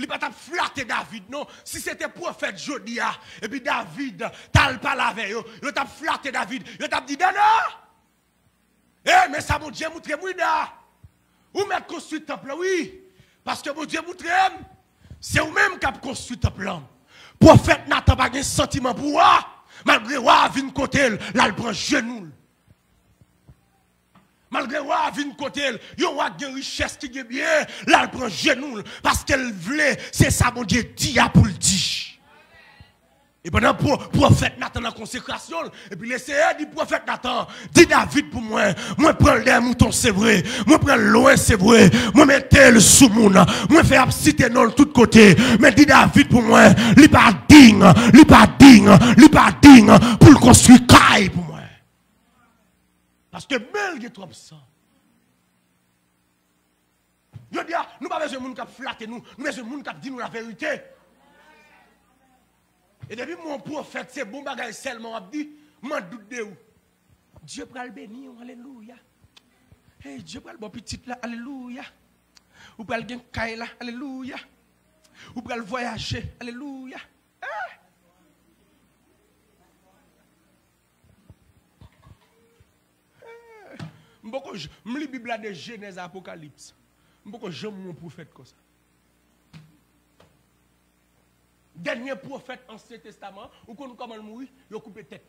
Il pas t'a flatter David, non? Si c'était prophète Jodia, et puis David, t'as pas lavé, il t'a flatter David, il t'a dit, Dana! Eh, mais ça, mon Dieu, montre moi, Ou mettre construit temple, oui. Parce que mon Dieu, montre c'est vous-même qui avez construit temple. Prophète Nathan pas de sentiment pour moi. Malgré moi, vient côté, là, il prend genou. Malgré moi, vient côté, il y a une richesse qui est bien, là, il prend genou. Parce qu'elle voulait, c'est ça, mon Dieu, dit pour le dire. Et pendant le prophète Nathan la consécration, et puis l'essayeur dit prophète Nathan, dit David pour moi, moi prends les moutons c'est vrai, moi prends loin c'est vrai, moi mettez le sous moi fais citer non de tous côtés, mais dit David pour moi, il pas digne, il pas digne, il pas digne pour le construire caille pour moi. Paske bel ge trop san. Yo diya, nou pa veze moun kap flate nou, nou veze moun kap di nou la verite. E debi moun profet se bon bagay selman ap di, man dout de ou. Diyo pral beni ou, aleluya. Hey, Diyo pral bon pitit la, aleluya. Ou pral gen kay la, aleluya. Ou pral voyaje, aleluya. Je lis la Bible de Genèse Apocalypse. Je j'aime mon prophète comme ça. Dernier prophète Ancien Testament, ou qu'on comment mourir, il a coupé tête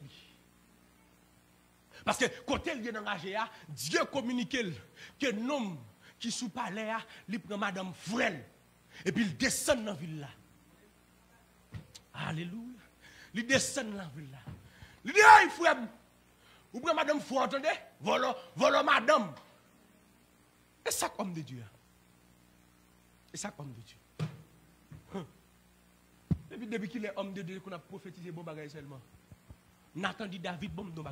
Parce que côté il est engagé, Dieu communique que l'homme qui sous palais, il prend madame Frel. Et puis il descend dans la ville. Alléluia. Il descend dans la ville là. Il dit, ah, frère, vous prenez madame Frel, entendez? Voilà, voilà madame. Et ça comme de Dieu. Et ça comme de Dieu. Depuis, depuis qu'il est homme de Dieu, qu'on a prophétisé bon bagage seulement. Nathan dit David, bon bon.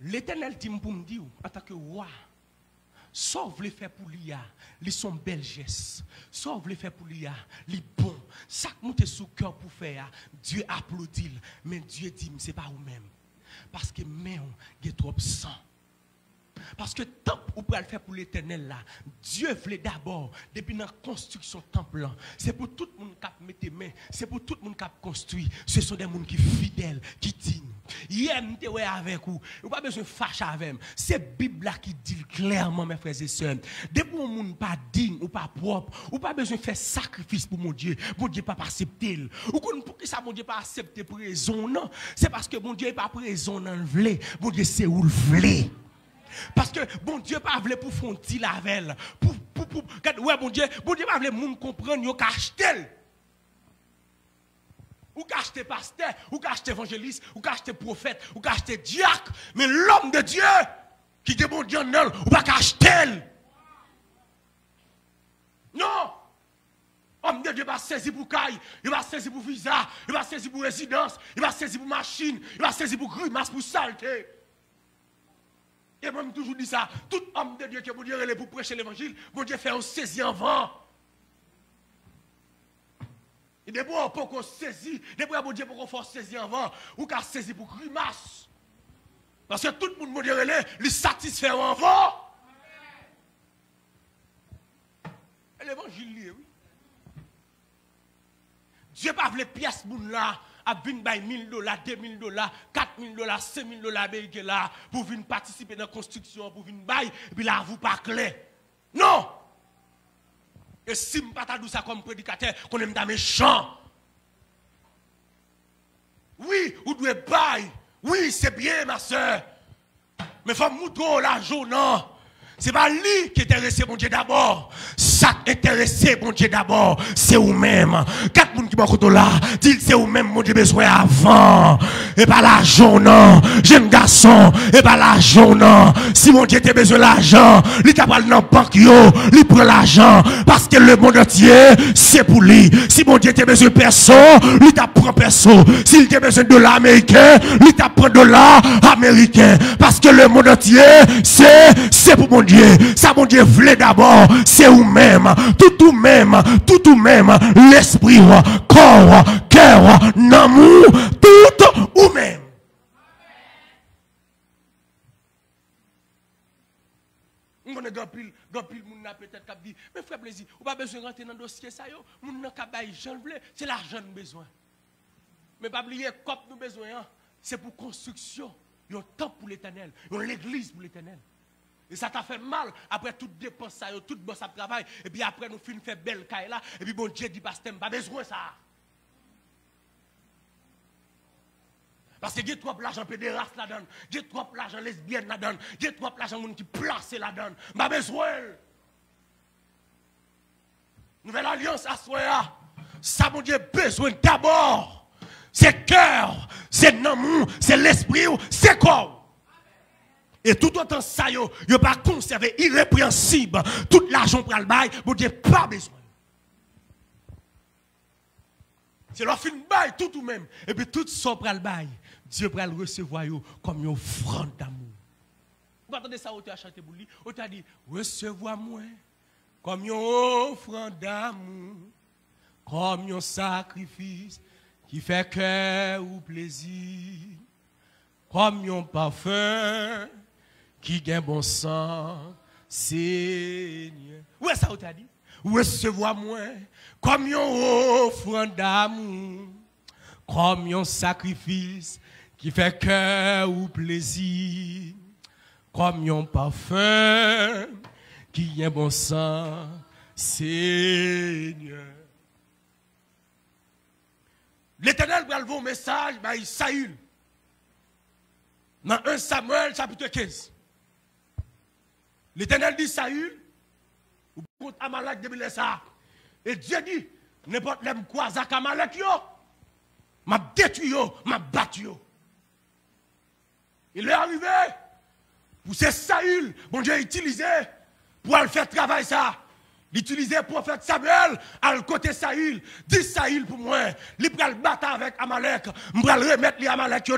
L'éternel dit pour me dire, en tant que roi, sauve les faits pour l'IA, ils sont belles gestes. Sauve les faits pour l'IA, les bons. Ça monte sous cœur pour faire, Dieu applaudit. Mais Dieu dit, c'est pas vous-même. Parce que y a trop sang. Parce que tant vous pouvez le faire pour l'éternel là, Dieu voulait d'abord, depuis la construction temple, c'est pour tout le monde qui met les mains, c'est pour tout le monde qui a construit. Ce sont des gens qui sont fidèles, qui dignes. Hier, nous avec vous. Vous pas besoin de fâcher avec eux. C'est Bible qui dit clairement, mes frères et sœurs. Depuis que monde pas digne ou pas propre, ou pas besoin de faire sacrifice pour mon Dieu. Mon Dieu pas accepter. Ou pour que ça, mon Dieu pas accepter prison, non. C'est parce que mon Dieu n'est pas le vlé. Mon Dieu, c'est où le. Parce que bon Dieu pas voulu pour fonti la velle. Pour, pour, pour, ouais, bon Dieu, bon Dieu pas voulu moun comprendre, yo acheter. Ou acheter pasteur, ou acheter évangéliste, ou acheter prophète, ou acheter diacre. Mais l'homme de Dieu, qui dit bon Dieu non, ou pas acheter. Non! Homme de Dieu va saisir pour caille, il va saisir pour visa, il va saisir pour résidence, il va saisir pour machine, il va saisir pour grimace, pour saleté. Et moi, toujours dit ça. Tout homme de Dieu qui est Dieu pour prêcher l'évangile, bon Dieu fait un saisi en vent. Et des fois, pour qu'on saisit, des fois, bon Dieu, pour qu'on fasse saisir en vent, ou qu'on saisi pour grimace. Parce que tout le monde, bon Dieu, lui satisfait en vent. L'évangile, oui. Dieu pas les pièces, là à venir 1000 dollars, 2000 dollars, 4000 dollars, 5000 dollars américains là, pour venir participer dans la construction, pour venir et puis là, vous pas clair. Non! Et si je pas ça comme prédicateur, qu'on aime dans méchant. Oui, vous devez bailler. Oui, c'est bien, ma soeur. Mais faut moutrer l'argent, non. N'est pas lui qui intéressé, mon Dieu, d'abord. Ça intéressé, mon Dieu, d'abord, c'est vous-même. Quatre personnes qui m'ont là, disent c'est vous-même, mon Dieu, besoin avant. Et pas l'argent, non. Jeune garçon, et pas l'argent, non. Si mon Dieu a besoin d'argent, il t'a pas dans banque, il prend l'argent. Parce que le monde entier, c'est pour lui. Si mon Dieu a besoin de personne, il t'a prend personne. S'il a besoin de dollar américain, il t'a prend dollar américain. Parce que le monde entier, c'est, c'est pour mon Dieu. Ça, mon Dieu voulait d'abord, c'est vous-même, tout ou même, tout ou même, l'esprit, corps, cœur, amour, tout ou même. On pile, grand pile, moun n'a peut-être cap dit, mais frère plaisir, ou pas besoin rentrer dans le dossier ça yo, moun n'a qu'à bailler, j'en veux, c'est l'argent nous besoin. Mais pas oublier, comme nous besoin, hein, c'est pour construction, a un temple pour l'éternel, a l'église pour l'éternel. Et ça t'a fait mal après toute dépense, toute bosse à travail. Et puis après, nous finissons faire belle caille là. Et puis bon Dieu dit, pasteur, pas besoin ça. Parce que a trop l'argent pédéraste là-dedans. A trop l'argent lesbienne là-dedans. A trop l'argent qui place là-dedans. Pas besoin. Nouvelle alliance à soi. Ça, mon Dieu, besoin d'abord. C'est cœur, c'est l'amour, c'est l'esprit, c'est corps. Et tout autant ça, yo, yo pas conservé irrépréhensible. Tout l'argent pour le bail, mon Dieu, pas besoin. C'est leur fin bail tout ou même. Et puis tout ça pour le bail, Dieu pour le recevoir comme une offrande d'amour. Vous entendez ça, tu as chanté pour lui, tu as dit, recevoir-moi comme une offrande d'amour, comme un sacrifice qui fait cœur ou plaisir, comme un parfum qui gagne bon sang, Seigneur. Où est ça, où t'as dit? Recevoir-moi comme une offrande d'amour, comme un sacrifice qui fait cœur ou plaisir, comme un parfum qui gagne bon sang, Seigneur. L'Éternel va le un message, bah, Saül. Dans 1 Samuel chapitre 15. L'Éternel dit Saül, ou contre Amalek de ça. Et Dieu dit, n'importe l'aime quoi, Zak Amalek yo, m'a détruit yo, m'a battu yo. Il est arrivé pour ce Saül, bon Dieu utilisé pour aller faire travail ça. L'utiliser prophète Samuel à côté Saül. Dis Saül pour moi. Il le battre avec Amalek. Je le remettre les Amalek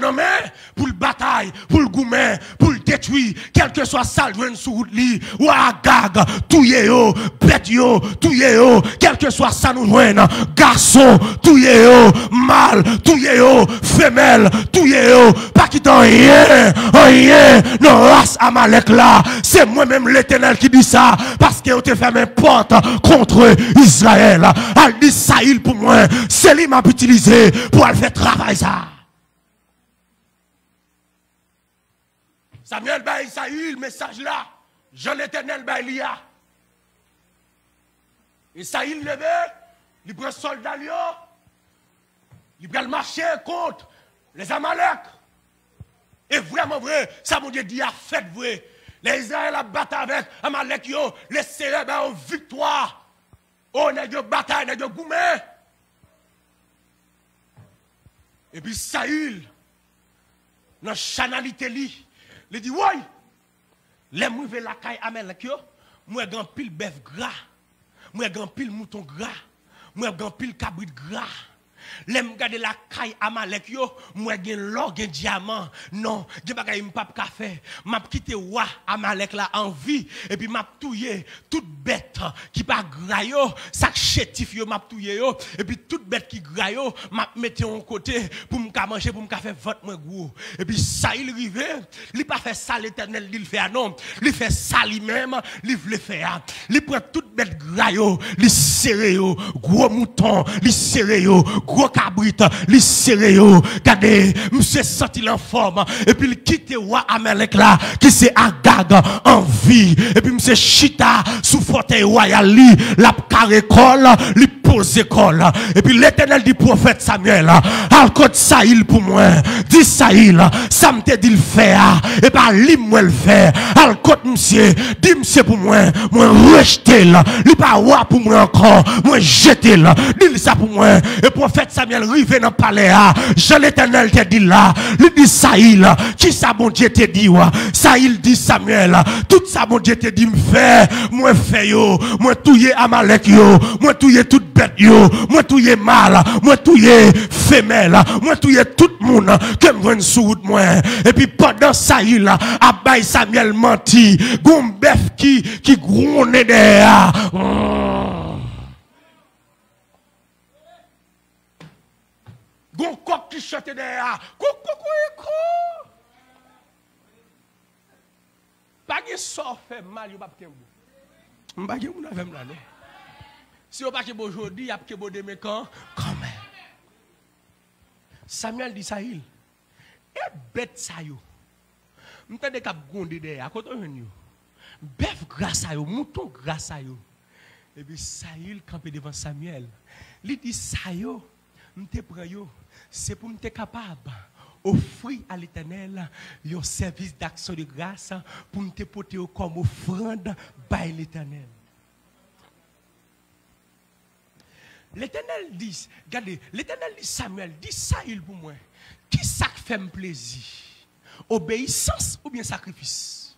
pour le bataille, pour le goumer, pour le détruire. Quel que soit ça, sous route li. Ou agag, touye yo, bête yo, touye yo. Quel que soit ça nous joigne. Garçon, touye yo, mâle, touye yo, femelle, touye yo. Pas quitter rien, rien. Non, race Amalek là. C'est moi-même l'éternel qui dit ça. Parce que te fait mes portes contre Israël. Elle dit Saïl pour moi, c'est lui m'a utilisé pour aller faire travail ça. Samuel ba Isaïe, le message là. Je l'éternel ba Elia. Isaïe levé, il prend soldat Lyon. Il prend le marché contre les Amalek. Et vraiment vrai, ça mon Dieu dit a fait vrai. Les Israël a battu avec Amalek, yo, oh, les Sérébes ont victoire. On a de bataille, on a de goumé. Et puis Saül, dans chanalité li, Li di woy, le mwen ve lakay amen lak yo, mwen gen pil bev gra, mwen gen pil mouton gra, mwen gen pil kabrit gra. L'aime garder la caille Amalek yo, moi gen l'or gen diamant. Non, je pas m pas café. M'a quitté wa Amalek la en vie et puis m'a touyer toute bête qui pas grayo, ça chétif yo m'a touyer yo et puis toute bête qui grayo m'a mettre en côté pour me manger pour me faire vote moi gros. Et puis ça il rivé, il pas fait ça l'éternel il fait non, il fait ça lui-même, il veut faire. Il prend toute il serré gros mouton, il serré gros cabrit, li serré. Regardez, monsieur senti en forme. Et puis il quitte roi Amalek là, qui c'est Agag en vie. Et puis monsieur Chita, sous fauteuil royal la carré col, li pose. Et puis l'éternel dit prophète Samuel, al côté Saïl pour moi. Dis Saïl, ça me dit le faire. Et pas li moi le faire. Al côté monsieur, dis monsieur pour moi, moi rejeter là. Li pas roi pour moi encore, moi jeter là. Dis ça pour moi. Et prophète Samuel rive dans le palais. Jean l'éternel te dit là. Il dit Saïl. Qui ça bon Dieu te dit Saïl dit Samuel. Tout ça bon Dieu te dit me fait. Moi fait yo. Moi touye Amalek yo. Moi touye toute bête yo. Moi touye mal. Moi touye femelle. Moi touye tout le monde que me sous moi. Et puis pendant Saïl, Abay Samuel menti. Gombef qui, qui gronne derrière. Gon kok ki chate de a. Kou kou kou e kou. Pagi so fe mal yo bab kembo. Mbagi moun avem la nou. Si yo pa kebo jodi, ap kebo deme kan, kanmen. Samuel di sa il, e bet sa yo. Mwen te de kap gondi de, akoton ven yo. Bef grasa yo, mouton grasa yo. Et puis Saül campé devant Samuel. Il dit ça yo, m'te prend yo, c'est pour m'te capable. Offrir à l'Éternel un service d'action de grâce pour me porter comme offrande par l'Éternel. L'Éternel dit, regardez, l'Éternel dit Samuel, dit Saül pour moi, qui ça fait plaisir? Obéissance ou bien sacrifice?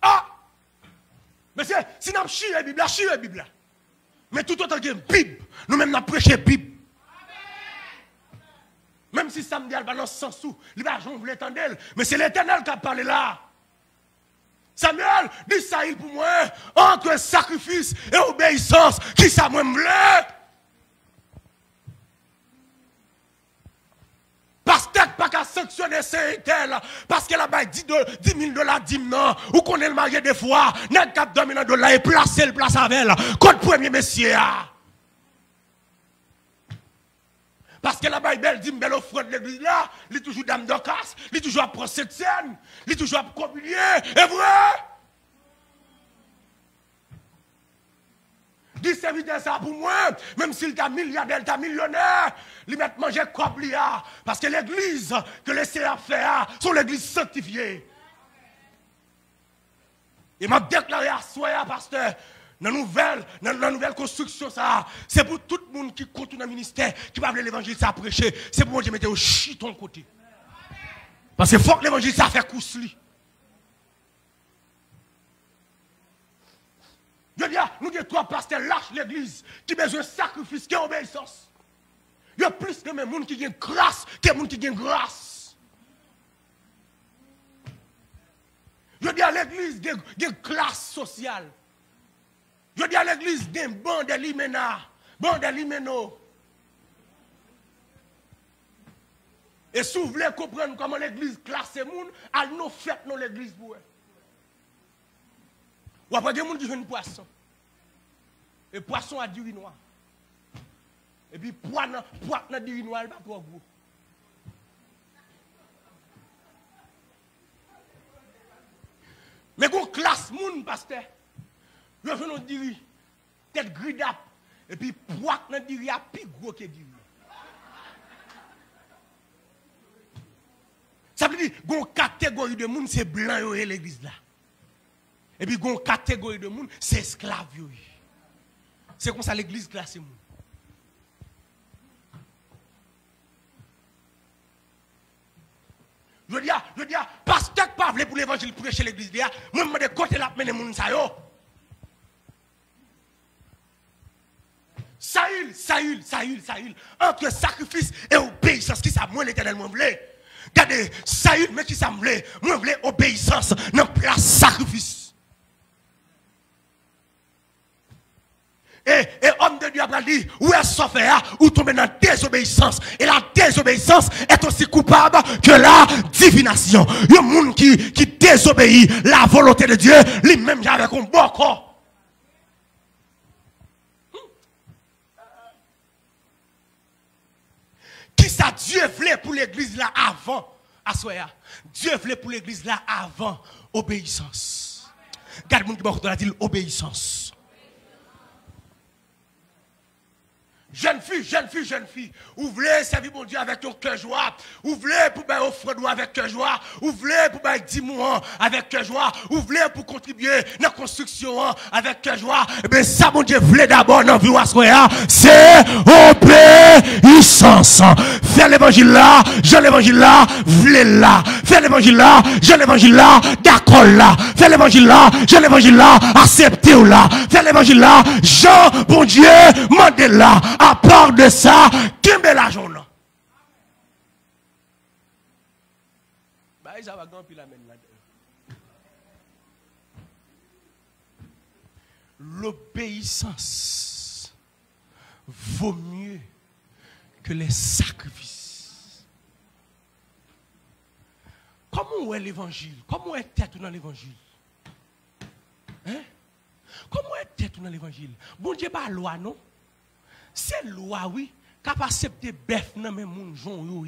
Ah Monsieur, si nous avons la Bible, chie la Bible. Mais tout autant que Bible, nous-mêmes nous prêché la Bible. Même si ça me dit, balance sans sous, les gens voulaient entendre, mais c'est l'éternel qui a parlé là. Samuel, dit ça il pour moi, entre sacrifice et obéissance, qui ça moi me Parce que pas qu'à sanctionner ces tel, parce qu'elle a bail 10 000 dollars, 10 non, ou qu'on est le marié des fois, n'a cap dominant dollars et placer le place avec elle, contre premier messieurs. Parce que la Bible dit, belle offrande de l'église là, il est toujours dame de casse, il est toujours à prendre cette scène, il est toujours à communier, est vrai? Dis serviteur ça pour moi, même s'il est milliardaire, il est millionnaire, il met manger comme Parce que l'église que les CA fait, sont l'église sanctifiée. Il m'a déclaré à soi, pasteur, dans la nouvelle, la nouvelle construction, ça, c'est pour tout le monde qui compte dans le ministère, qui va l'évangile, ça prêcher. C'est pour moi que je mette au chiton côté. Parce que faut que l'évangile, ça fait cousli. Je dis, nous avons trois pasteurs lâchent l'église qui besoin de sacrifice, qui obéissance. Il y a plus de gens qui ont grâce que gens qui ont grâce. Je dis à l'église, il y a une classe sociale. Je dis à l'église, il y a un banc de l'Imena, banc de l'Imeno. Et si vous voulez comprendre comment l'église classe les gens, allez nous faire dans l'église pour eux. Ou après, des gens qui jouent poisson. Et poisson a du noir. Et puis, poisson a du noir, il va trop gros. Mais qu'on classe moun, pasteur. Je fais nos diri, tête gridap, et puis poids dans diri a plus gros que diri. Ça veut dire, une catégorie de monde, c'est blanc et l'église là. Et puis, une catégorie de monde, c'est esclave. C'est comme ça l'église classe monde. Je dis, je dis, pasteur pas pour l'évangile prêcher l'église moi je me côté la mener moun sa yo. Saül, Saül, Saül, Saül, entre sacrifice et obéissance, qui ça, moi l'éternel, moi voulais. Regardez, Saül, mais qui ça voulait, moi voulais obéissance, dans place sacrifice. Et, et homme de Dieu a dit, où est faire, ou tomber dans la désobéissance? Et la désobéissance est aussi coupable que la divination. Il y a un monde qui, qui désobéit la volonté de Dieu, lui-même avec un bon corps. Qui ça Dieu voulait pour l'église là avant? Assoya. Dieu voulait pour l'église là avant obéissance. Garde mon qui m'a dit obéissance. Jeune fille, jeune fille, jeune fille, ouvrez servir mon Dieu avec ton joie? Ouvrez pour faire offre avec cœur joie? Ouvrez pour faire 10 mois avec cœur joie? Ouvrez pour contribuer la construction avec cœur joie? Mais eh ça, mon Dieu, voulait d'abord dans la c'est obéissance. Faire l'évangile là, je l'évangile là, voulez là. Faire l'évangile là, je l'évangile là, d'accord là. Faire l'évangile là, je l'évangile là, acceptez là. Faire l'évangile là, Jean, bon Dieu, mandez là à part de ça, qui met l'argent là L'obéissance vaut mieux que les sacrifices. Comment Comment est l'évangile? Comment est tête dans l'évangile? Hein? Comment est tête dans l'évangile? Bon Dieu, pas loi, non? C'est loi, oui qui a accepté bœuf dans même moun jon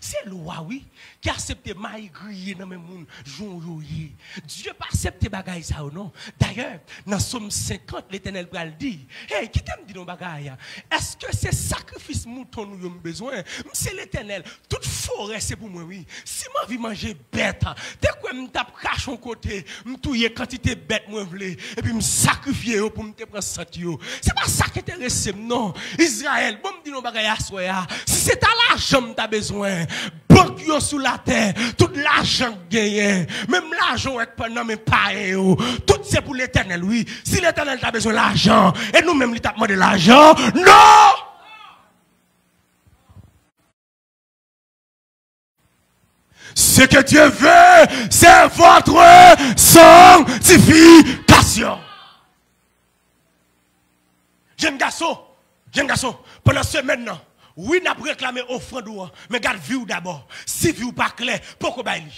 C'est loi oui qui a accepté maï dans même moun jon Dieu pas accepté bagaille ça ou non. D'ailleurs, dans Somme 50 l'Éternel pral dit, "Hey, qui t'aime dit non bagaille? Est-ce que c'est sacrifice mouton nous avons besoin? C'est l'Éternel. Forêt c'est pour moi oui. Si moi vie manger bête, dès que me tape cache un côté, me touyer quantité bête moi et puis me sacrifier pour me prendre ça C'est pas ça qui intéresse non. Israël, bon me dit non si c'est à l'argent que tu as besoin, banque sous la terre, tout l'argent gagné, même l'argent est pendant mes pas tout c'est pour l'éternel, oui. Si l'éternel a besoin l'argent, et nous-mêmes, nous demandé l'argent, non! Ce que Dieu veut, c'est votre sanctification. Jeune garçon, jeune garçon, pendant ce maintenant, oui, n'a pas réclamé offrande, mais garde vie d'abord. Si vie pas clair, pourquoi bailler?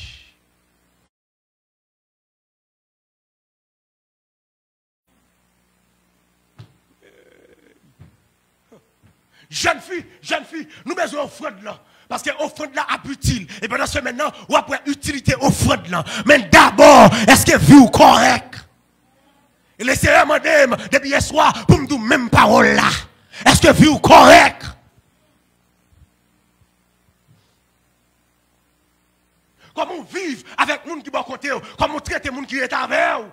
Jeune fille, jeune fille, nous besoin offrande là. Parce que offrande là est utile. Et pendant ce maintenant, ou après utilité offrande là. Mais d'abord, est-ce que vie correct? Et laissez-moi demander depuis hier soir pour me dire même parole là. Est-ce que vous correct? Comment vivre avec les gens qui sont à côté? Comment traiter les gens qui sont avec vous?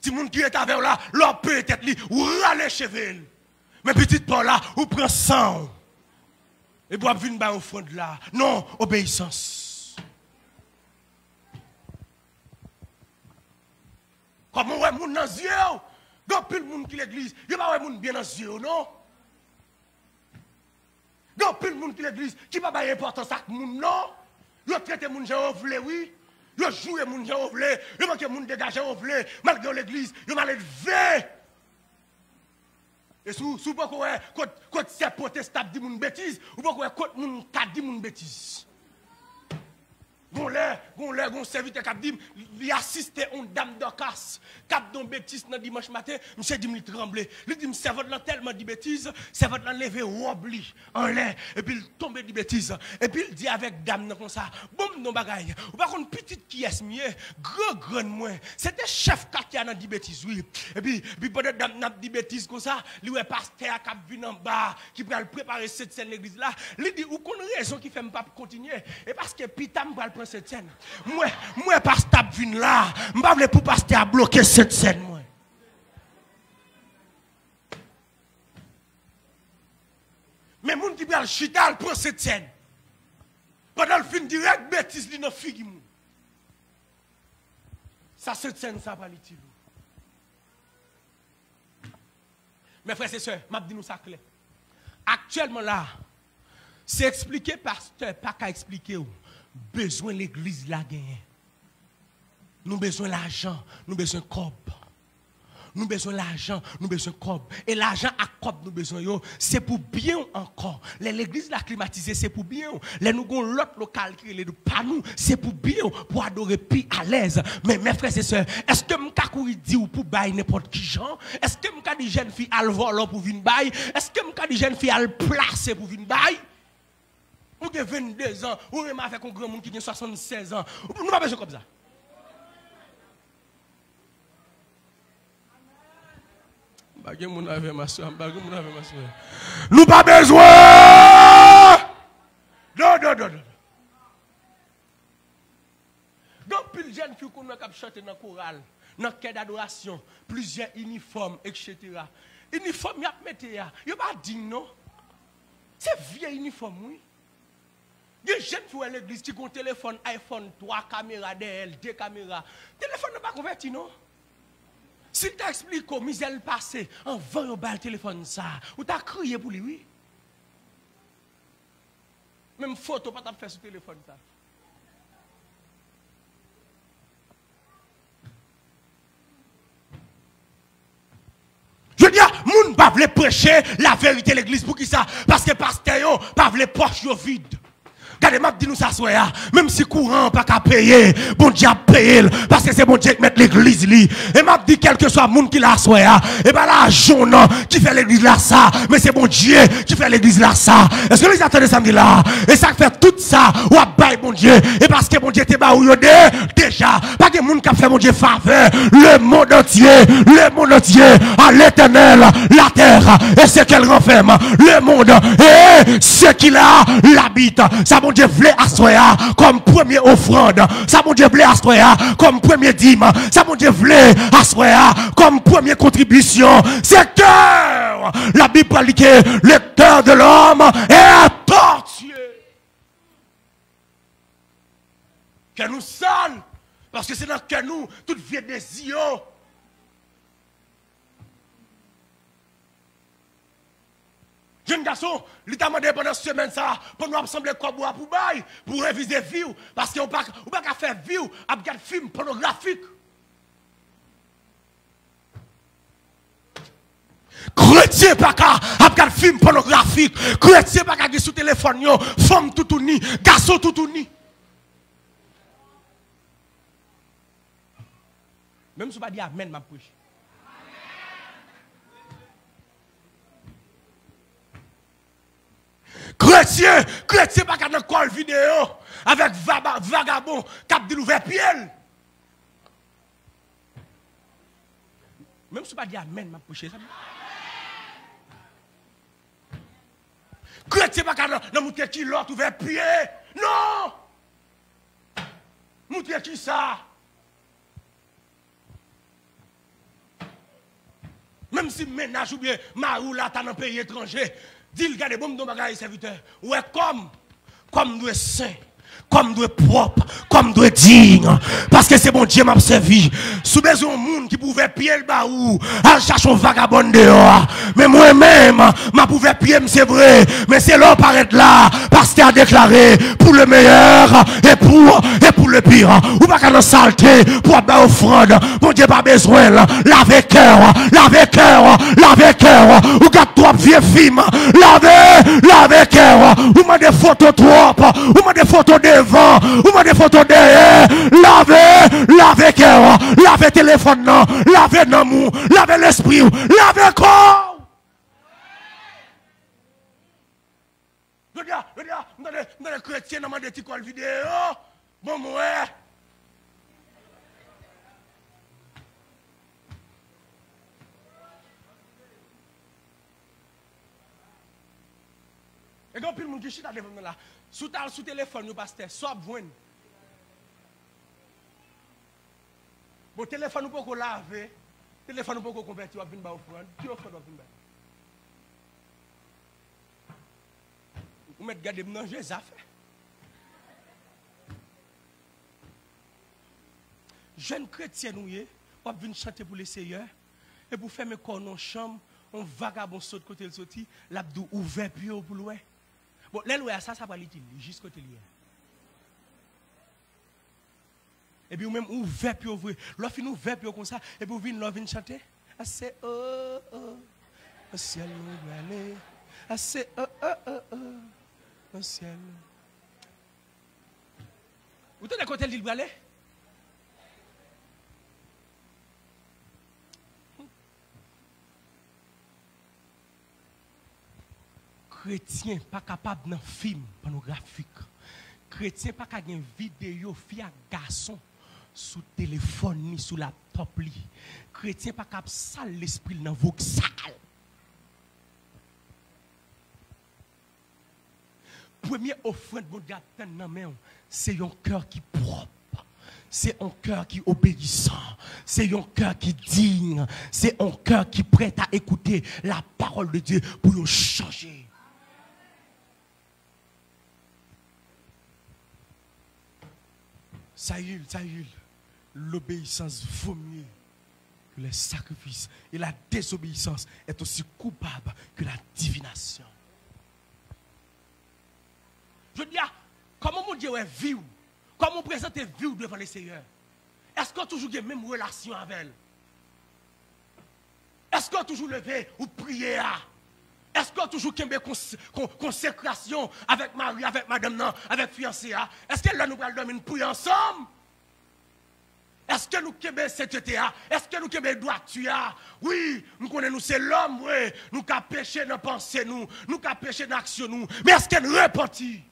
Si les gens qui sont avec vous là, leur peut-être ou râler cheveux. Mais petit pas là, ou prend sang. Et vous venir au fond de là. Non, obéissance. Comment ouais moun dans les yeux? A plus de monde qui l'église. Il y a pas monde bien dans yeux, non? Plus de monde qui l'église qui pas d'importance à monde, non? Il y a traité moun gens voulé, oui. Il y a joué moun gens voulé. Il y a moun dégagé voulé. Malgré l'église, il y a mal élevé. E sou, sou pa kowe kote se potestat di moun betiz, ou pa kowe kote moun kat di moun betiz. Gon lè, gon lè, gon serviteur qui dit, il assiste une dame de casse, cap don bêtise dans dimanche matin, monsieur dit me trembler. Il dit servante là tellement dit bêtise, servante là levé robli en l'air et puis il tombe dit bêtise. Et puis il dit avec dame comme ça, bon non bagaille. Ou contre petite qui est mieux, grand grand moins. C'était chef quartier dans dit bêtise oui. Et puis puis pendant dame n'a dit bêtise comme ça, lui est pasteur qui vient en bas, qui va préparer cette scène l'église là. Il dit ou qu'on raison qui fait pas continuer? Et parce que pitam va cette scène. Moi, moi, pasteur vin là, veux pour pasteur bloquer cette scène. Moi. Mais moun qui le chita, prend cette. Pendant le film direct, bêtise li nan. Ça, cette scène, ça va l'utile. Mes frères et sœurs, dis nous ça. Actuellement là, c'est expliqué pasteur, pas qu'à expliquer besoin l'église la gagner. Nous besoin l'argent, nous besoin cob. Nous besoin l'argent, nous besoin cob. Et l'argent à cob nous besoin c'est pour bien encore. L'église la climatisée, c'est pour bien. Les nous avons l'autre local qui est pas nous, c'est pour bien pour adorer puis à l'aise. Mais mes frères et sœurs, est-ce que m'ka courir dire pour bailler n'importe qui gens Est-ce que m'ka dit jeune fille al voler pour venir bailler? Est-ce que m'ka dit jeune fille al placer pour venir bailler? Ou avez 22 ans, ou avez fait un grand monde qui a 76 ans. Nous pas besoin comme ça. Nous pas besoin. Non, non. Donc, plus de jeunes qu'on a chanter dans le choral, dans le d'adoration, plusieurs uniformes, etc. Uniformes, il y a a pas dit non? C'est vieux uniforme, oui. Des jeunes qui à l'église qui ont un téléphone iPhone, 3 caméras 2 caméras. Le téléphone n'est pas converti, non? Si tu expliques comment misère passé en 20 le téléphone, ça, ou tu as crié pour lui, oui? Même photo, pas faire sur le téléphone, ça. Je dire, moun pas prêcher la vérité à l'église pour qui ça? Parce que pasteur pas voulu poche yo vide. M'a dit nous ça même si courant pas qu'à payer, bon Dieu a payé parce que c'est bon Dieu qui met l'église li. Et m'a dit quel que soit monde qui la soit et ben l'argent non qui fait l'église là ça, mais c'est bon Dieu qui fait l'église là ça. Est-ce que vous attendez ça là Et ça fait tout ça ou à bail bon Dieu? Et parce que bon Dieu te ba ou déjà pas que monde qui a fait mon Dieu faveur, le monde entier, le monde entier à l'éternel, la terre et ce qu'elle renferme, le monde et ce qu'il a l'habite. Mon Dieu voulait assoya comme premier offrande. Ça mon Dieu voulait assoya comme premier dîme. Ça mon Dieu voulait assoya comme première contribution. C'est cœur. La Bible dit que le cœur de l'homme est tortueux. Que nous sommes. Parce que c'est dans que nous, toute vie des Jeune garçon, il t'a demandé pendant cette semaine ça, pour nous assembler comme pour bail, pour réviser vie, parce qu'on ne peut pas faire vie, à regarder film pornographique. Chrétien pas qu'à regarder film pornographique, chrétien pas qu'à sur téléphone, femme tout ni, garçon tout ni. Même si ne pas dire Amen, ma prêche. Chrétien, chrétien pas qu'à call vidéo avec vagabond qui a dit l'ouvert pied. Même si je pas dit Amen, ma prêche ça. Chrétien pas dans monter qui l'autre ouvert pied. Non! Monter qui ça? Même si ménage ou bien marou là, dans un pays étranger, dis de bon de bagaille serviteur. Ouais, comme, comme nous saint comme doit propre, comme doit digne. Parce que c'est bon Dieu m'a servi. Sous besoin monde qui pouvait pied le baou, chercher un vagabond dehors. Mais moi-même, ma pouvait pied, c'est vrai. Mais c'est l'homme paraître là, parce qu'il a déclaré pour le meilleur et pour, et pour le pire. Ou pas qu'à saleté pour avoir offrande. Mon Dieu pas besoin, laver cœur, laver cœur, Ou gars trois vieux films, laver, laver cœur. Ou m'a des photos trop, ou m'a des photos devant, ou m'a des photos derrière, lavez, lavez cœur, lavez téléphone, lavez l'amour, lavez l'esprit, lavez corps. Regarde, dans les chrétiens, dans des petits vidéo, bon, moi. Et quand le monde qui chita devant là, sous le sous téléphone, nous pasteur, soit bon. Bon, téléphone, nous pouvons laver. Téléphone, nous pouvons convertir, on va venir offrande. Qui offre, on va venir Vous mettez garder dans les affaires. Jeune chrétien, nous, on va venir chanter pour les seigneurs. Et pour faire mes corps dans la chambre, on vagabond saute côté le sorti, l'abdou ouvert puis pour loin. Bon, là, ça, ça va l'utiliser jusqu'au côté Et puis, même ouvert puis ouvrir. L'offre nous ouvert puis comme ça. Et puis, vous venez, venez chanter. Assez, oh, oh. Au ciel, nous aller. Assez, oh, oh, oh, oh. Au ciel. Vous tenez côté l'île chrétien pas capable d'un film pornographique. Chrétien pas capable une vidéo fille à garçon sous téléphone ni sous laptop li. Chrétien pas capable sale l'esprit dans vos sale. Première offrande bon Dieu c'est un cœur qui propre. C'est un cœur qui obéissant. C'est un cœur qui digne. C'est un cœur qui prêt à écouter la parole de Dieu pour changer. Y est. L'obéissance vaut mieux que les sacrifices. Et la désobéissance est aussi coupable que la divination. Je dis, ah, comment mon Dieu est vie Comment présente vie devant les seigneurs Est-ce qu'on toujours la même relation avec elle? Est-ce qu'on toujours levé ou prié à? Est-ce qu'on toujours une consécration avec Marie, avec madame, non, avec fiancé? Est-ce qu'elle nous parle dormir prier ensemble? Est-ce que nous avons cette Est-ce que nous avons droit tu Oui, nous connaissons, c'est l'homme, oui. Nous avons péché dans pensée, nous. Nous avons péché dans l'action, nous. Mais est-ce qu'elle repentit?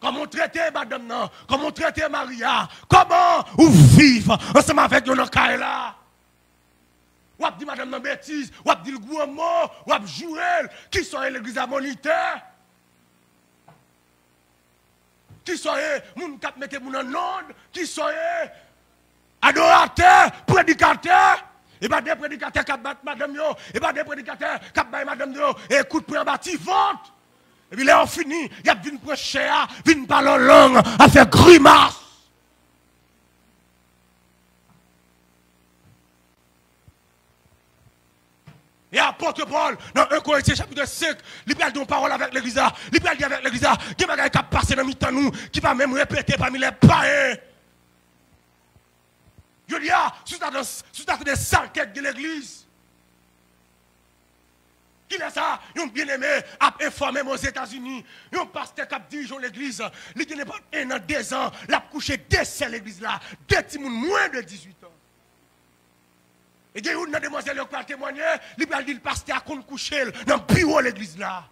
Comment traiter madame, non? Comment traiter Maria? Comment vivre ensemble avec nous dans là? Ou dit madame non bêtise, ou dit le mot, ou jouer, qui sont l'église moniteur? qui sont moun kap mette moun en onde, qui sont adorateurs, prédicateurs. Et pas des prédicateurs qui battent madame yo, et pas des prédicateurs qui battent madame yo, et écoute pour bâti vente. Et puis là on finit, il y a vinn prêcher, vinn parler en langue, à faire grimace. Et apôtre Paul, dans 1 Corinthiens chapitre 5, il parle d'une parole avec l'église. Il parle avec l'église. Qui va passer dans le nous, qui va même répéter parmi les païens. Je dis, ah, sous ta des s'enquête de l'église. Qui est ça? Un bien-aimé a informé aux États-Unis. Un pasteur qui a dirigé l'église. Il pas un an, deux ans. Il a couché deux l'église là. Deux petits moins de 18 ans. Et il y a une demoiselle qui a témoigné, il a dit le pasteur compte coucher dans le bureau de l'église là.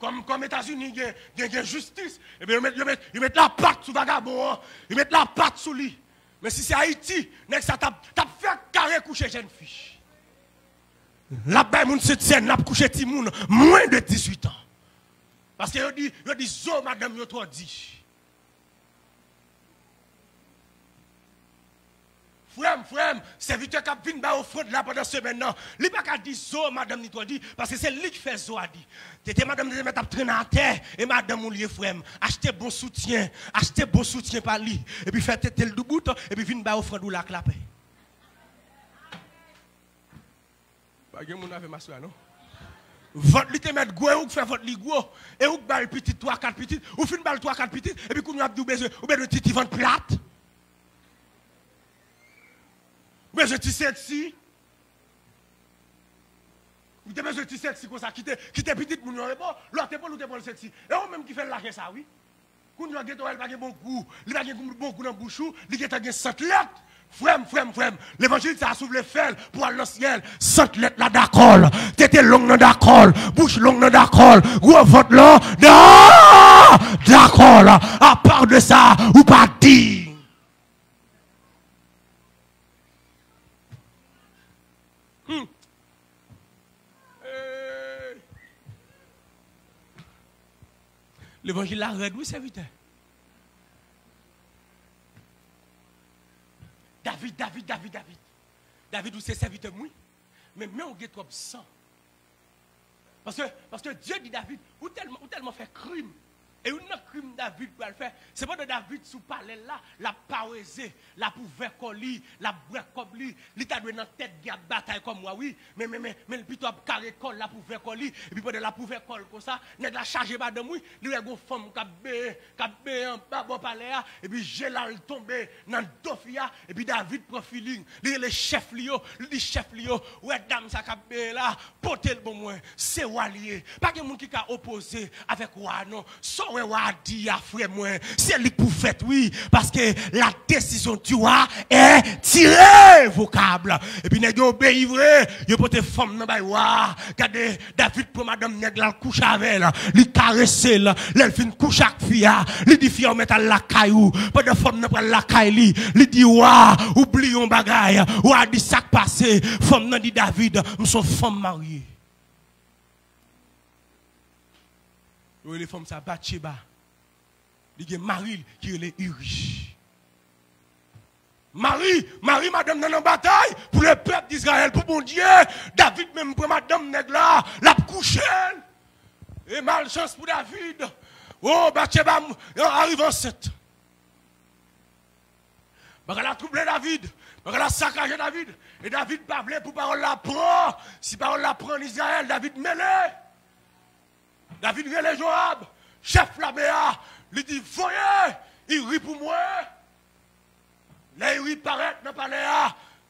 Comme, comme États-Unis, il y a justice. Ils mettent, la patte sur vagabond. Hein. Ils mettent la patte sur lui. Mais si c'est Haïti, ça t'a fait carré coucher jeune fille. Là-bas, moun cette scène, là, coucher Timoun, moins de 18 ans. Parce que dit, il dit, zo, madame, yo dit. Frère, frère, serviteur qui a venu au offrande là pendant ce semaine. Il n'a pas dit zo, madame, ni toi dit, parce que c'est lui qui fait zo a dit. T'étais madame, de mettre traîner à terre, et madame, mon lieu, frère, achetez bon soutien, achetez bon soutien par lui, et puis faites tel du bout, et puis venez au offrande ou la clapé. Pas de monde avec ma soeur, non? Votre lit te met gros ou fait votre lit gros? Et ou bal petit 3 4 petites? Ou fin bal 3 4 petites? Et puis qu'on a besoin ou besoin de petit ventre plate? Mais je suis sexy. Vous avez besoin de sexy comme ça, qui était petit, vous n'avez pas, l'autre pas, l'autre pas sexy. Et vous même qui fait ça, oui. Quand vous avez pas bon goût, il pas bon goût dans le bouchou, il a pas 100 lettres. Frère, frère, frère, l'évangile, ça le pour aller dans le ciel. 100 lettres là d'accord. T'étais long dans d'accord. Bouche long dans d'accord. Gros vote là. D'accord. À part de ça, ou pas dire. L'évangile a réduit serviteur. David, David, David, David. David, vous c'est serviteur, oui. Mais même on a trop sang. Parce que, parce que Dieu dit David, ou tellement, tellement fait crime. E yon nan krim David pou al fè, se pa de David sou pale la, la paweze, la pou vekoli, la brekob li, li ta dwe nan tèt gya batay kom wawi, men men men, men pi to ap kare kol la pou vekoli, pi pa de la pou vekol kon sa, ned la chaje ba demwi, li wè go fòm kabbe, kabbe an pa bo pale ya, e pi jelal tombe nan dofya, e pi David profiling, li le chef li yo, li chef li yo, wè dam sa kabbe la, pote l bon mwen, se walye, pa gen moun ki ka opose avèk wano, so ouais, ouais, dit, frère, moi, c'est lui pour fait, oui, parce que la décision, tu vois, est tirée, vocable. Et puis, nèg obéi vrai, il peut te femme, nan bay, wa, regardez, David pour madame nèg la couche avec elle, lui caresser, elle fin couche avec fille, lui dit, fille, on met à la caillou, pas de femme nan la caille, lui dit, wa, oublions bagay, wa, dit ça passé, femme nan dit David, nous sommes femmes les femmes ça Bathsheba. Il y a Marie qui est Uri. Marie, Marie, madame, dans la bataille pour le peuple d'Israël, pour mon Dieu. David, même pour madame, là, la couché. Et malchance pour David. Oh, Bathsheba arrive enceinte. Elle a troublé David. Elle a saccagé David. Et David parlait pour parole la prend. Si parole la prend en Israël, David mêlé. David les Joab, chef la BA, lui dit, voyez, Il rit pour moi. Là, il rit paraît dans le palais.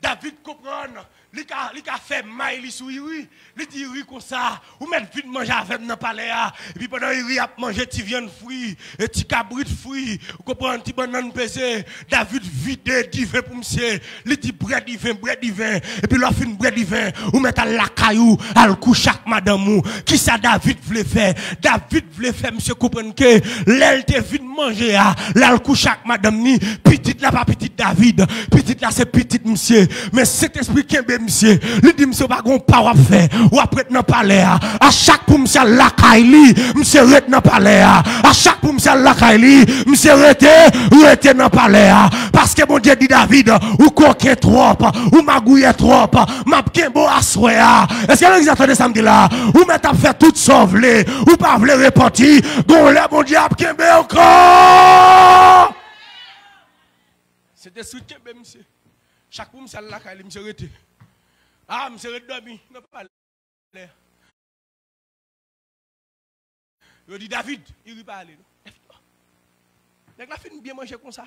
David comprend. Il a, il a fait maïs il sous Iri. Il dit Iri comme ça. Ou mettre vite manger avec dans le palais. ah. Et puis pendant Iri a mangé petit viande fruit, et petit cabrit fruit. Vous comprenez, petit banane pesé. David vide divin pour monsieur. Il dit bread divin, bread divin. Et puis là, fin bread divin. Ou mettre à la caillou, à le coucher avec madame ou. Qui ça David voulait faire? David voulait faire, monsieur comprendre que l'aile te vite manger, ah. Là, le coucher avec madame ni. Petite là, pas petite David. Petite là, c'est petite monsieur. Mais cet esprit qui monsieur, il dit monsieur, pas qu'on pas faire. Ou après, dans palais. À chaque pour monsieur la caille, monsieur rete dans palais. À chaque pour monsieur la caille, monsieur rete, rete dans palais. Parce que mon Dieu dit David, ou coquin trop, ou magouille trop, m'a beau assoyer. Est-ce que vous entendez samedi là? Ou met à faire tout sauver, ou pas vle repentir, gon le mon Dieu a encore. C'était qui est monsieur. Chaque fois, monsieur là, il monsieur rete. Ah, monsieur rete dormi, non pas l'air. Il dit David, il ne pas aller. Nèg la fin bien manger comme ça.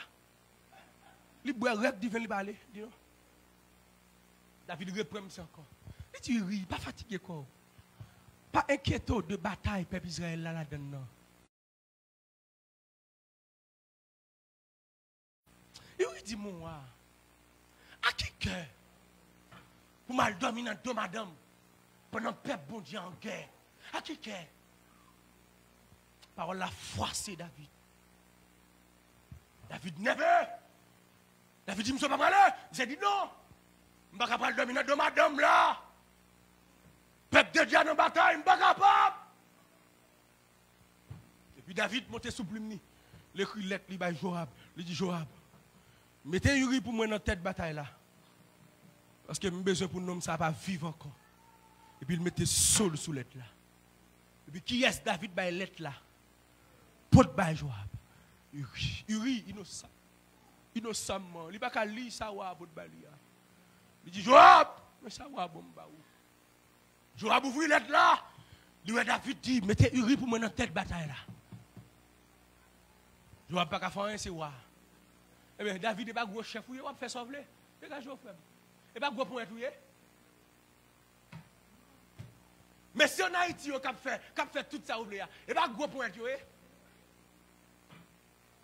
Il boit rêve divin, il aller. Dis non. David reprend ça encore. Il dit ri, pas fatigué quoi. Pas inquiété de bataille peuple Israël là là-dedans. Il dit moi, à qui cœur? Pour mal dormir dans deux madame pendant que peuple bon Dieu en guerre. À qui cœur Parole la froissée David. David never. David dit, je ne pas malin. J'ai dit non. Je ne suis pas capable de dominer de madame là. Peuple de Dieu dans la bataille, je ne suis pas capable. Et puis David monte sous plume. Il écrit lettre, il dit Joab. Il dit Joab, mettez Uri pour moi dans tête bataille là. Parce que j'ai besoin pour nous, ça va vivre encore. Et puis il mettait sol sous lettre là. Et puis qui est David by lettre là? Pour by Joab. Uri, Uri, innocent. Innocemment. Il n'y a pas lire ça ou à balia. Il dit Joab, mais ça ou à bon baou. Joab ouvre lettre là. Lui David dit mettez Uri pour moi dans tête bataille là. Joab pas qu'à faire rien c'est wa. Eh bien David n'est pas gros chef il va faire sauver. Dégage au frère. E pa gwo pou etouye. Mè si yon a iti yo kap fè, kap fè tout sa ouble ya, e pa gwo pou etouye.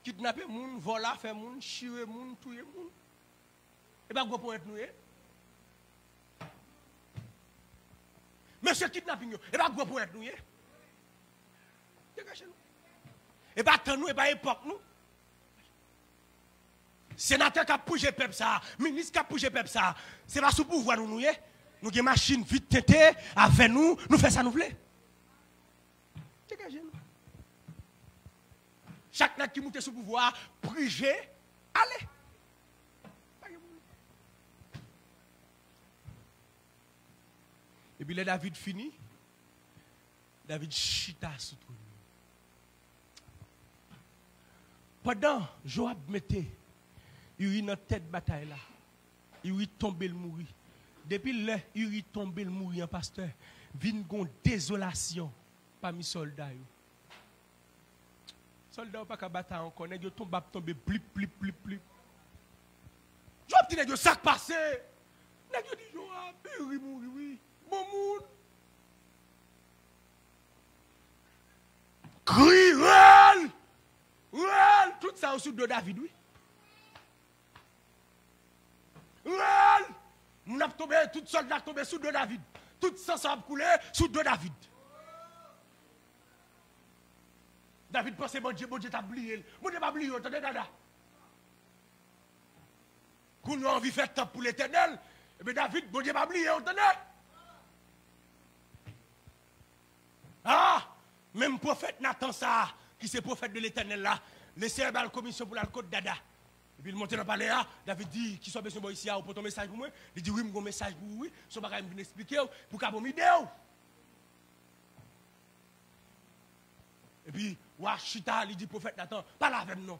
Kitnapè moun, vola fè moun, chive moun, touye moun. E pa gwo pou etouye. Mè se kitnapè yo, e pa gwo pou etouye. Dekache nou. E pa tan nou, e pa epok nou. Sénateur qui a bougé peuple ministre qui a bougé peuple ça, c'est pas sous pouvoir nous nous. Nous avons machine vite tentée avec nous, nous faisons ça nous voulons. Dégagez nous. Chaque nat qui monte sous pouvoir, priger, allez. Et puis, le David fini. David chita sous trône. Pendant Joab mettait, il dans tête bataille là. Il tombé le mourir. Depuis là, il tombé le mourir en pasteur. Vin gon désolation parmi soldats. Soldats pas qu'à battre encore, nèg yo tombe tomber blip blip blip blip. Joab dit nèg yo sac passé. Nèg yo dit Joab, il mourir oui. Bon moun. Cri, râle, râle, tout ça au sud de David, oui. Râle, moun a tombé, tout soldat tombé sous de David. Tout ça a coulé sous de David. David pensait, mon Dieu, mon Dieu t'a oublié. Mon Dieu t'a oublié, attendez, dada. Quand nous avons envie de faire temps pour l'éternel, et bien David, mon Dieu m'a oublié, attendez. Ah, même prophète Nathan ça, qui c'est prophète de l'éternel là, laissez la commission pour la côte dada. Et puis il monte dans le palais là, David dit, qui sont besoin de ici, pour ton message pour moi. Il dit, oui, mon message pour vous, son bagage me expliquer, pour qu'à bon idée. Et puis, Wachita, il dit, prophète Nathan, pas la même non.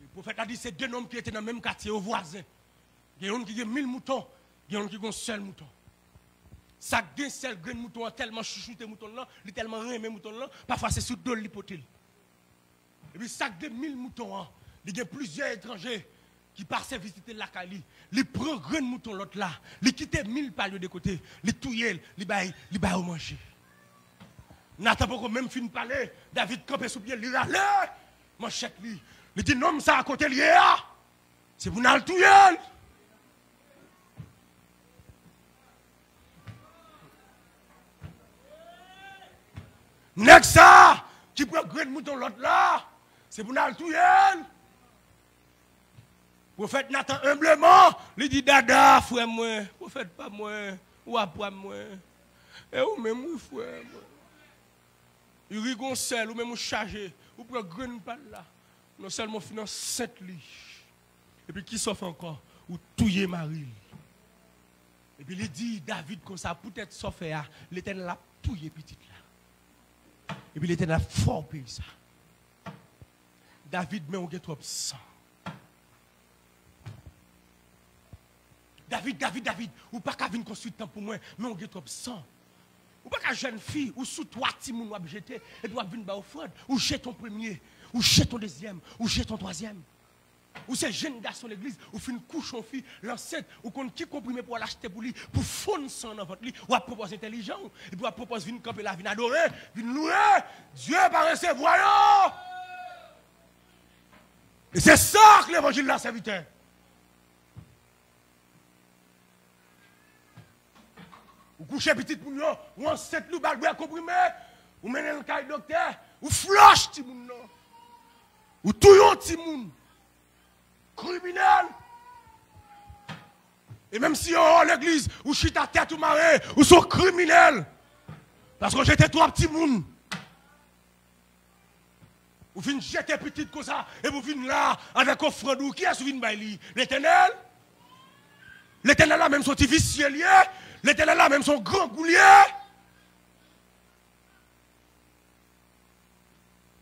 Le prophète a dit, c'est deux hommes qui étaient dans le même quartier, au voisin. Il y a un qui a mille moutons, il y a un qui a un seul mouton. Ça gagne seul grain mouton tellement chouchouté mouton là, il tellement remé mouton là, parfois c'est sous deux l'hypothèse. Et puis ça gagne mille moutons, Il y a plusieurs étrangers qui passaient visiter la Cali. Ils prennent grand mouton l'autre là. Ils quittent mille paliers de côté. Ils touillent, ils baillent, ils baillent au manger. Nathan pas même fin parler. David campé sous pied, il allez. Manchette lui. Il dit non, ça à côté lié. C'est pour nous le touiller. Ça qui prend grand mouton l'autre là, c'est pour nous le touyer. Prophète Nathan humblement, lui dit Dada, frère moi, prophète pas moi, ou après moi. Et ou même oui, frère moi. Il rigole seul, ou même chargé, ou prend grand pas là. Non seulement finance sept lits. Et puis qui s'offre encore, ou touiller Marie. Et puis il dit David comme ça, peut-être sauf l'éternel a touillé petite là. Et puis l'éternel a fort payé ça. David met un trop sang. David, David, David, ou pas qu'à venir construire temps pour moi, mais on get trop sang. Ou pas qu'à jeune fille, ou sous trois petits moun ou jeter, et puis venir ba offrande, ou jette ton premier, ou jette ton deuxième, ou jette ton troisième. Ou c'est jeune garçon l'église, ou une couche en fille, l'ancêtre, ou qu'on qui comprimé pour l'acheter pour lui, pour fondre sang dans votre lit, ou à propos intelligent, et à propos venir camper la, venir adorer, venir louer, Dieu paraissait voyant. Et c'est ça que l'évangile l'a serviteur. Ou coucher petit nous, ou en sept loup, balboué comprimé, ou menez le cas docteur, ou flush ti moun non. Ou touillon ti moun. Criminel. Et même si on l'église, ou chute à tête ou marée, ou sont criminels. Parce que j'étais trop petit moun. Vous venez jeter petit comme ça, et vous venez là, avec offrande, qui est-ce que vous L'éternel? L'éternel là même son petit vicieux L'éternel là, même son grand goulier.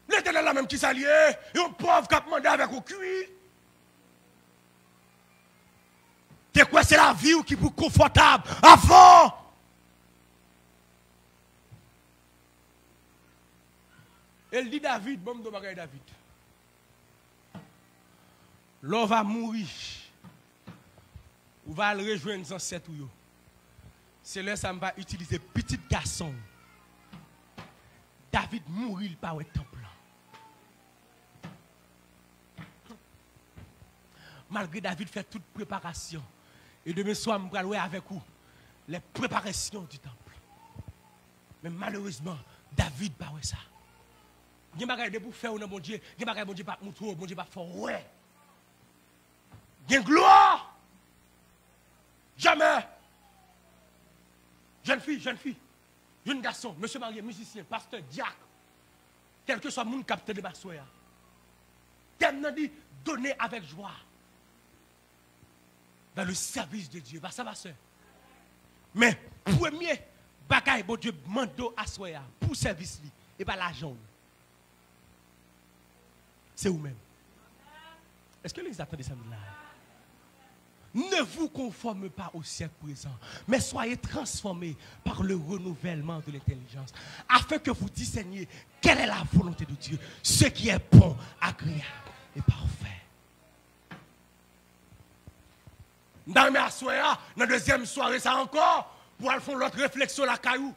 L'éternel là, même qui s'allie. Et un pauvre qui a demandé avec au cuit. C'est quoi, c'est la vie qui est plus confortable? Avant. Elle dit David, bon, de David. L'on va mourir. Ou va le rejoindre dans cette ou c'est là ça va utiliser petit garçon. David mourit par le temple. Malgré David fait toute préparation. Et demain soir, je vais avec vous les préparations du temple. Mais malheureusement, David pas ça. Il y a des pour faire mon Dieu, il y a des bon Dieu pas moutrer, bon Dieu pas faire ouais. Il y a gloire. Jamais. Jeune fille, jeune fille, jeune garçon, monsieur marié, musicien, pasteur, diacre, quel que soit mon capteur de Bassoya. T'aimes dit donner avec joie dans le service de Dieu. Bah, ça va. Mais, premier bagaille, bon Dieu, mando à soya pour service et pas l'argent. C'est vous-même. Est-ce que les attendez ça là? Ne vous conformez pas au siècle présent, mais soyez transformés par le renouvellement de l'intelligence, afin que vous discerniez quelle est la volonté de Dieu, ce qui est bon, agréable et parfait. Dans la deuxième soirée, ça encore, pour aller faire l'autre réflexion la caillou.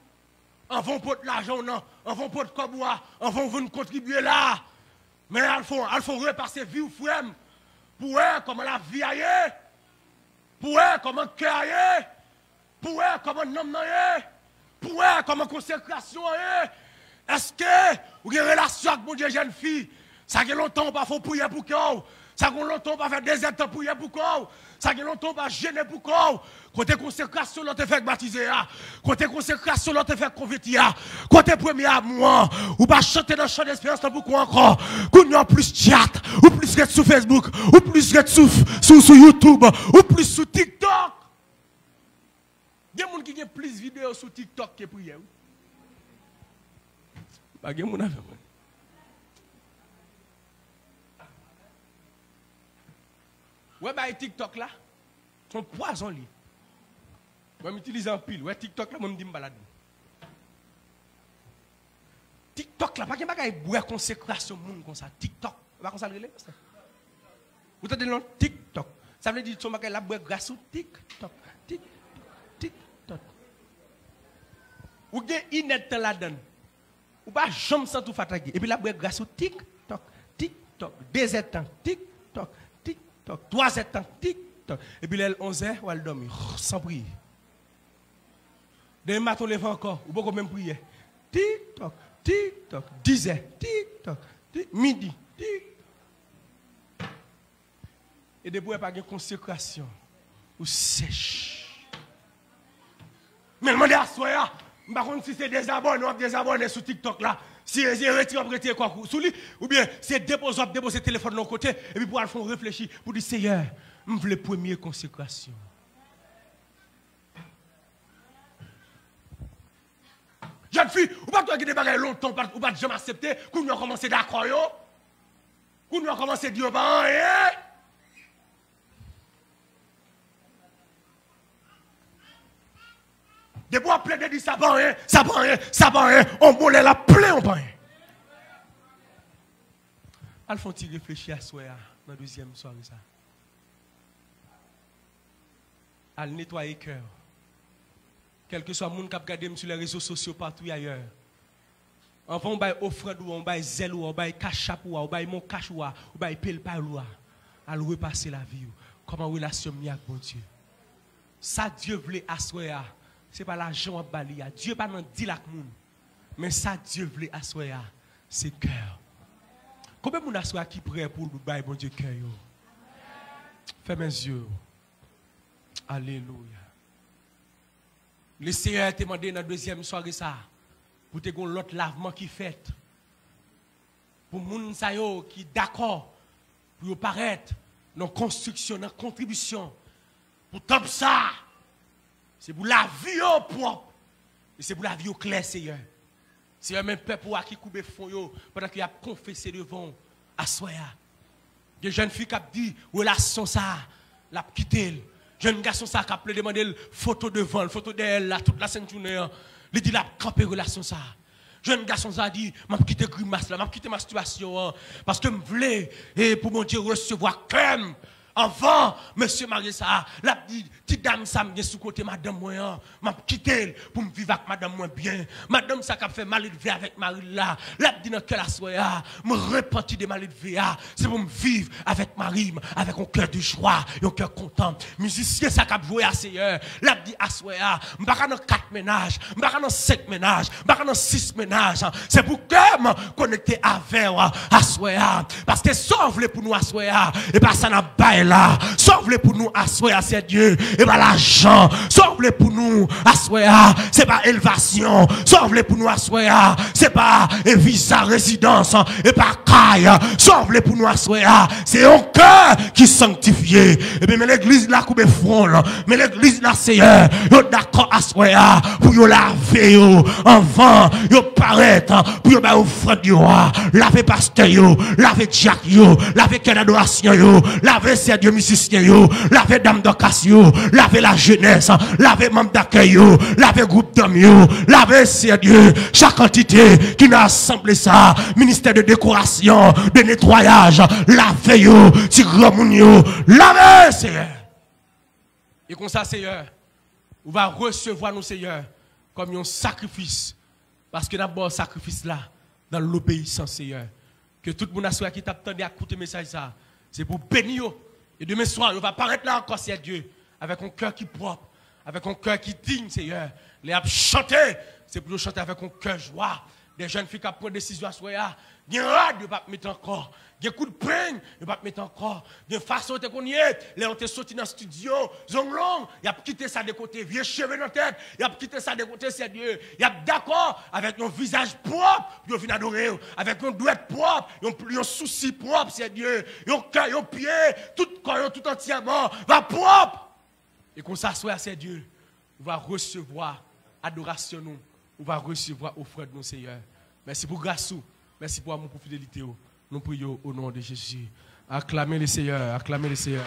En vont pour l'argent, non, en vont pour quoi en vont contribuer là. Mais elles font, elles font repasser vie ou frère, pour voir comment la vie Pou wè koman kè a ye, pou wè koman nom nan ye, pou wè koman konsekrasyon a ye, eske ou gen relasyon ak moun diye jen fi, sa gen lontan ou pa fò pou ye pou kè ou, Ça fait longtemps pas faire des pour prier pour quoi Ça fait longtemps gêner pour quoi Côté consécration, l'autre fait baptiser. Côté consécration, l'autre fait convertir. Côté premier moi, ou pas chanter dans le chant d'espérance pour quoi encore? Qu'on a plus chat, ou plus que sur Facebook, ou plus que sur, sur, YouTube, ou plus sur TikTok. Il y a des gens qui ont plus de vidéos sur TikTok que prière. Pas de gens Ouais, bah, TikTok là, son poison lié. Je m'utilise en pile. Ouais, TikTok là, je me. TikTok là, pas qu'il y ait consécration monde comme ça. TikTok, pas comme ça le Vous TikTok. Ça veut dire que son bagage la boire grâce au TikTok. TikTok. Ou avez inet la donne. Ou pas jamais sans tout fatiguer. Et puis la boire grâce au TikTok. TikTok. Temps. TikTok. TikTok. Trois heures. TikTok. Et puis elle 11 heures, elle dormir. Sans prier. Demain matin, on lève encore. Ou beaucoup même prier. TikTok. TikTok. 10 heures. TikTok. Tic, midi. TikTok. Et depuis, pas de consécration. Ou sèche. Mais à soi, je ne sais pas si c'est des abonnés ou des abonnés sur TikTok là. Si c'est retiré, retiré quoi sous lui, ou bien c'est déposer, déposer le téléphone de l'autre côté, et puis pour aller réfléchir, pour dire Seigneur, je veux la première consécration. Jeune fille, ou pas toi qui débarque longtemps, ou pas jamais accepter, qu'on a commencé d'accord, qu'on a commencé à dire, bah, hein? De bois plein de dire ça va rien, ça va rien, ça va rien. On moulait la plein en pain. Alphonse réfléchir à soi dans la deuxième soirée ça? Al nettoyer cœur. Quel que soit le monde qui a regardé sur les réseaux sociaux partout ailleurs. Enfin, on va offrande ou on va zèle ou on va cachap ou on va mon cache ou on va pile par ou à repasser la vie. Comment relation avec bon Dieu? Ça Dieu voulait asseoir ce n'est pas l'argent à bali. Dieu pas dans dit la moun. Mais ça Dieu voulait asseoir, c'est cœur. Combien de monde qui prêt pour le bail bon Dieu cœur Fais mes yeux. Alléluia. Le Seigneur t'a demandé dans la deuxième soirée ça pour te l'autre lavement qui fait. Pour moun sa yo qui d'accord pour paraître dans la construction, dans la contribution. Pour top ça. C'est pour la vie propre. Et c'est pour la vie au clair, Seigneur. Un même peuple qui coupe fond pendant qu'il a confessé devant à soya. Des jeunes filles qui ont dit, relation ça, l'a quitté. Jeune garçon ça qui a demandé photo devant, photo d'elle, toute la scène journée. Il dit, la campé relation ça. Jeune garçon ça a dit, m'a quitté grimace là, m'a quitté ma situation. Hein. parce que je voulais, et pour mon Dieu, recevoir comme avant, monsieur Marissa, la petite dame, ça me sous côté madame moi, hein. m'a quitté pour me vivre avec madame moi bien. Madame, ça a fait mal vie avec Marie là. La dit dans quelle soya, me repentir de mal de vie, c'est pour me vivre avec Marie, avec un cœur de joie, un cœur content. Musicien, ça a joué à Seigneur. La dit à soya, pas dans quatre ménages, pas dans cinq ménages, pas dans six ménages. Hein. C'est pour que me connecter avec à soya. Parce que sauve-le pour nous à soya, et pas ça n'a pas là. Sauve-les pour nous asseoir à ces dieux. Et pas l'argent. Sauve-les pour nous asseoir. C'est pas élevation. Sauve-les pour nous asseoir. C'est pas visa résidence. Et pas caille. Sauve-les pour nous asseoir. C'est un cœur qui sanctifié. Et bien, mais l'église là coupe front Mais l'église là, Seigneur, yo d'accord asseoir. Pour yo laver yo. Avant, yo paraître. Pour yo ba offrande yo. Laver pasteur yo. Laver diac yo. Laver quelle adoration yo. Laver c'est Dieu musicien dame d'occasion yo, laver la jeunesse, laver membre d'accueil yo, laver groupe d'hommes yo, laver c'est Dieu, chaque entité qui n'a assemblé ça, ministère de décoration, de nettoyage, laver yo, tigre yo, laver Seigneur. Et comme ça Seigneur, on va recevoir nos Seigneur comme un sacrifice. Parce que d'abord, sacrifice là, dans l'obéissance, Seigneur. Que tout le monde a qui t'attendait à écouter message, ça, c'est pour bénir et demain soir, on va apparaître là encore, c'est Dieu, avec un cœur qui est propre, avec un cœur qui digne, Seigneur. Les chanter, c'est pour chanter avec un cœur joie. Des jeunes filles qui prennent des décisions à soi, il y a de pas mettre encore. Y a coup de peine, de pas mettre encore. De façon que qu'on y est, les ont sorti dans le studio, long, il a quitté ça de côté, vieux cheveux dans la tête, il a quitté ça de côté, c'est Dieu. Il a d'accord avec un visage propre, il vient adorer, avec un douette propre, un souci propre, c'est Dieu. Un cœur, un pied, tout corps, tout entièrement, va propre. Et qu'on s'assoit, c'est Dieu. On va recevoir adoration, nous. On va recevoir de nos Seigneur. Merci pour grâce. Merci pour amour, pour fidélité. Nous prions au nom de Jésus. Acclamez le Seigneur, acclamez le Seigneur.